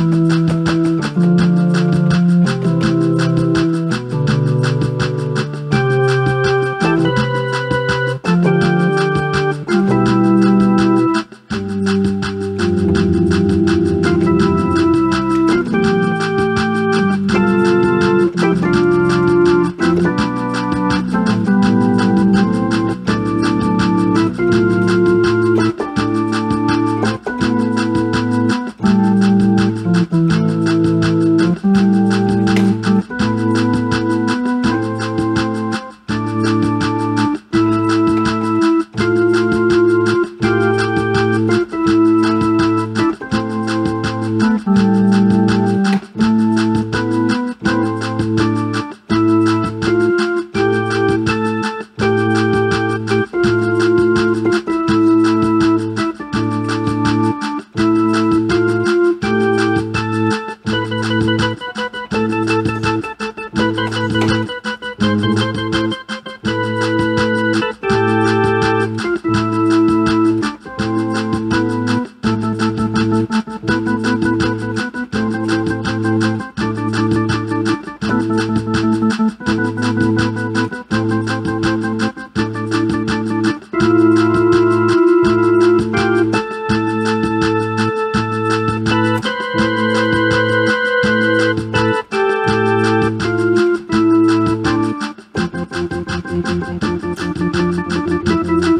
Thank you. フフフフ。